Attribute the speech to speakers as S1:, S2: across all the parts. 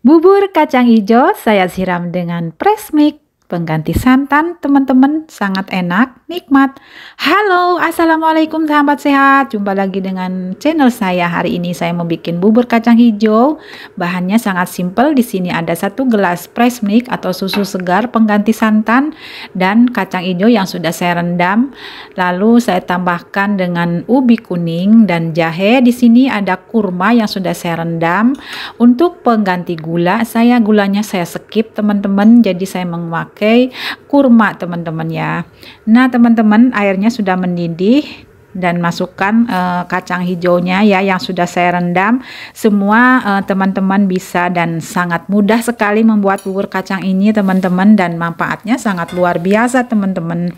S1: Bubur kacang hijau saya siram dengan presmik pengganti santan teman-teman sangat enak nikmat. Halo assalamualaikum sahabat sehat. Jumpa lagi dengan channel saya. Hari ini saya bikin bubur kacang hijau. Bahannya sangat simple di sini ada satu gelas fresh milk atau susu segar pengganti santan dan kacang hijau yang sudah saya rendam. Lalu saya tambahkan dengan ubi kuning dan jahe. Di sini ada kurma yang sudah saya rendam. Untuk pengganti gula saya gulanya saya skip teman-teman. Jadi saya memakai pakai kurma teman-teman ya. Nah teman-teman airnya sudah mendidih dan masukkan uh, kacang hijaunya ya yang sudah saya rendam. Semua eh, teman-teman uh, bisa dan sangat mudah sekali membuat bubur kacang ini teman-teman dan manfaatnya sangat luar biasa teman-teman.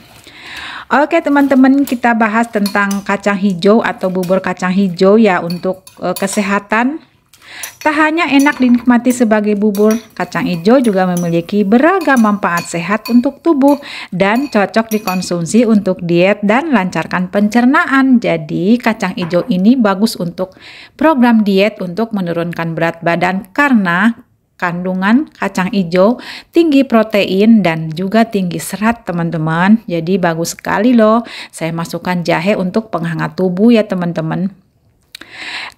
S1: Oke teman-teman kita bahas tentang kacang hijau atau bubur kacang hijau ya untuk uh, kesehatan Tak hanya enak dinikmati sebagai bubur, kacang hijau juga memiliki beragam manfaat sehat untuk tubuh dan cocok dikonsumsi untuk diet dan lancarkan pencernaan. Jadi, kacang hijau ini bagus untuk program diet untuk menurunkan berat badan karena kandungan kacang hijau tinggi protein dan juga tinggi serat teman-teman. Jadi bagus sekali loh. Saya masukkan jahe untuk penghangat tubuh ya teman-teman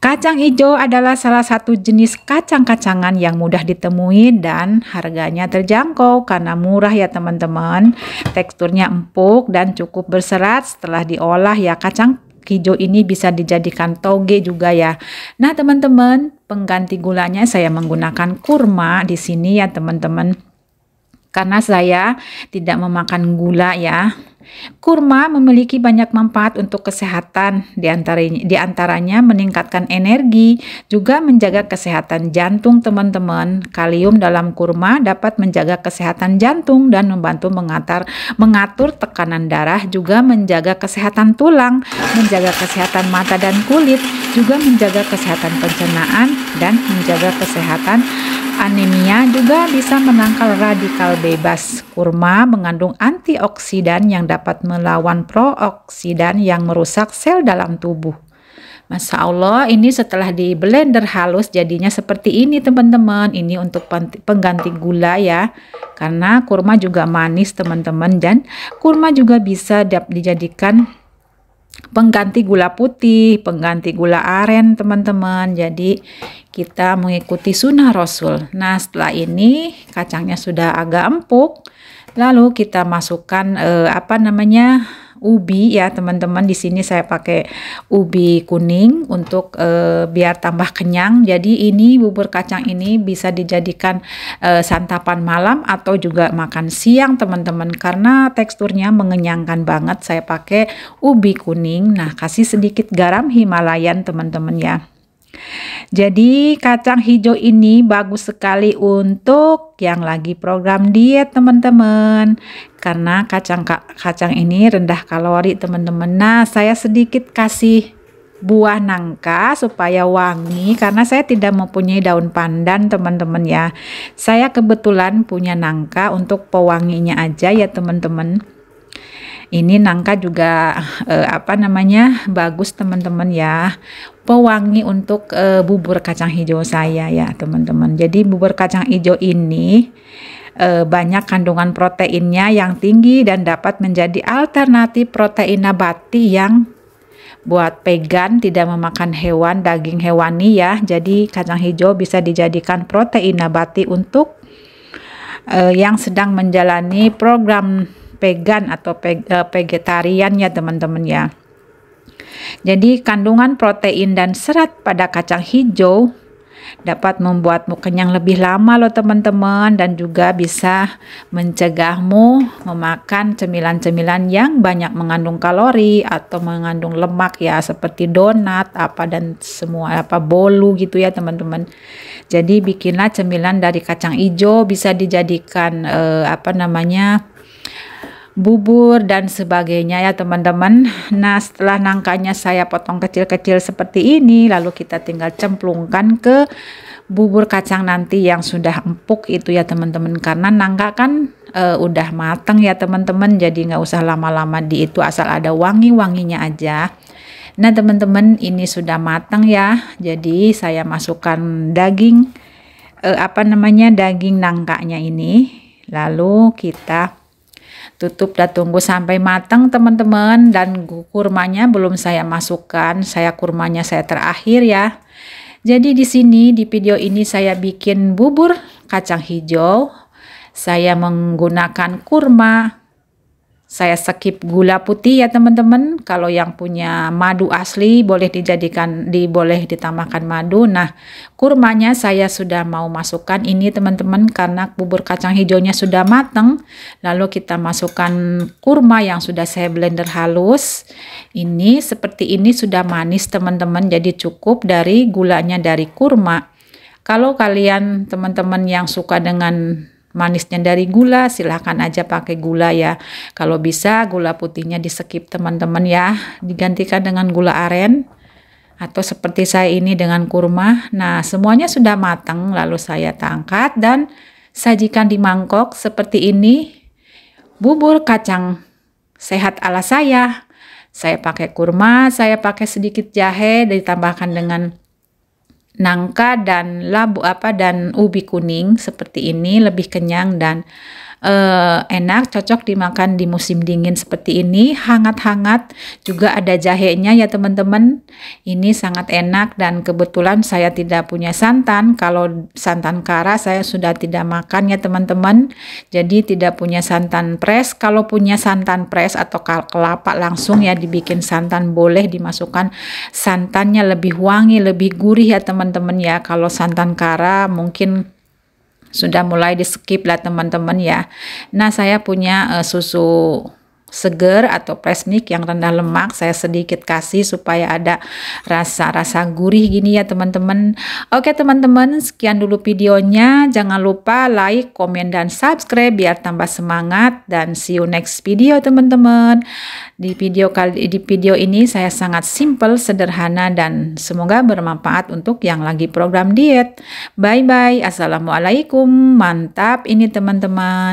S1: Kacang hijau adalah salah satu jenis kacang-kacangan yang mudah ditemui dan harganya terjangkau karena murah ya teman-teman. Teksturnya empuk dan cukup berserat setelah diolah ya kacang hijau ini bisa dijadikan toge juga ya. Nah, teman-teman, pengganti gulanya saya menggunakan kurma di sini ya, teman-teman. Karena saya tidak memakan gula ya. Kurma memiliki banyak manfaat untuk kesehatan, di antaranya, meningkatkan energi, juga menjaga kesehatan jantung teman-teman. Kalium dalam kurma dapat menjaga kesehatan jantung dan membantu mengatur, mengatur tekanan darah, juga menjaga kesehatan tulang, menjaga kesehatan mata dan kulit, juga menjaga kesehatan pencernaan, dan menjaga kesehatan anemia juga bisa menangkal radikal bebas. Kurma mengandung antioksidan yang dapat melawan prooksidan yang merusak sel dalam tubuh. Masya Allah ini setelah di blender halus jadinya seperti ini teman-teman ini untuk pengganti gula ya karena kurma juga manis teman-teman dan kurma juga bisa dijadikan pengganti gula putih, pengganti gula aren teman-teman. Jadi kita mengikuti sunnah Rasul. Nah setelah ini kacangnya sudah agak empuk, lalu kita masukkan eh, apa namanya ubi ya teman-teman. Di sini saya pakai ubi kuning untuk e, biar tambah kenyang. Jadi ini bubur kacang ini bisa dijadikan e, santapan malam atau juga makan siang teman-teman. Karena teksturnya mengenyangkan banget. Saya pakai ubi kuning. Nah kasih sedikit garam Himalayan teman-teman ya jadi kacang hijau ini bagus sekali untuk yang lagi program diet teman-teman. Karena kacang kacang ini rendah kalori teman-teman. Nah, saya sedikit kasih buah nangka supaya wangi karena saya tidak mempunyai daun pandan teman-teman ya. Saya kebetulan punya nangka untuk pewanginya aja ya teman-teman. Ini nangka juga eh, apa namanya bagus teman-teman ya pewangi untuk uh, bubur kacang hijau saya ya teman-teman. Jadi bubur kacang hijau ini uh, banyak kandungan proteinnya yang tinggi dan dapat menjadi alternatif protein nabati yang buat vegan tidak memakan hewan daging hewani ya. Jadi kacang hijau bisa dijadikan protein nabati untuk uh, yang sedang menjalani program vegan atau vegetarian ya teman-teman ya. Jadi kandungan protein dan serat pada kacang hijau dapat membuatmu kenyang lebih lama loh teman-teman dan juga bisa mencegahmu memakan cemilan-cemilan yang banyak mengandung kalori atau mengandung lemak ya seperti donat apa dan semua apa bolu gitu ya teman-teman. Jadi bikinlah cemilan dari kacang hijau bisa dijadikan eh, apa namanya bubur dan sebagainya ya teman-teman. Nah setelah nangkanya saya potong kecil-kecil seperti ini lalu kita tinggal cemplungkan ke bubur kacang nanti yang sudah empuk itu ya teman-teman. Karena nangka kan e, udah mateng ya teman-teman. Jadi nggak usah lama-lama di itu asal ada wangi-wanginya aja. Nah teman-teman ini sudah matang ya. Jadi saya masukkan daging eh, apa namanya daging nangkanya ini. Lalu kita tutup dan tunggu sampai matang teman-teman. Dan kurmanya belum saya masukkan. Saya kurmanya saya terakhir ya. Jadi di sini di video ini saya bikin bubur kacang hijau. Saya menggunakan kurma saya skip gula putih ya teman-teman. Kalau yang punya madu asli boleh dijadikan di boleh ditambahkan madu. Nah, kurmanya saya sudah mau masukkan ini teman-teman karena bubur kacang hijaunya sudah matang. Lalu kita masukkan kurma yang sudah saya blender halus. Ini seperti ini sudah manis teman-teman. Jadi cukup dari gulanya dari kurma. Kalau kalian teman-teman yang suka dengan manisnya dari gula silahkan aja pakai gula ya. Kalau bisa gula putihnya di skip teman-teman ya. Digantikan dengan gula aren atau seperti saya ini dengan kurma. Nah semuanya sudah matang lalu saya tangkat dan sajikan di mangkok seperti ini. Bubur kacang sehat ala saya. Saya pakai kurma saya pakai sedikit jahe ditambahkan dengan nangka dan labu apa dan ubi kuning seperti ini lebih kenyang dan uh, enak, cocok dimakan di musim dingin seperti ini, hangat-hangat. Juga ada jahenya ya teman-teman. Ini sangat enak dan kebetulan saya tidak punya santan. Kalau santan kara saya sudah tidak makan ya teman-teman. Jadi tidak punya santan pres. Kalau punya santan pres atau kelapa langsung ya dibikin santan boleh dimasukkan santannya lebih wangi, lebih gurih ya teman-teman ya. Kalau santan kara mungkin sudah mulai di skip lah teman-teman ya. Nah saya punya uh, susu seger atau fresh milk yang rendah lemak saya sedikit kasih supaya ada rasa-rasa gurih gini ya teman-teman. Oke teman-teman sekian dulu videonya. Jangan lupa like komen dan subscribe biar tambah semangat. Dan see you next video teman-teman. Di video kali di video ini saya sangat simple sederhana dan semoga bermanfaat untuk yang lagi program diet. Bye bye assalamualaikum. Mantap ini teman-teman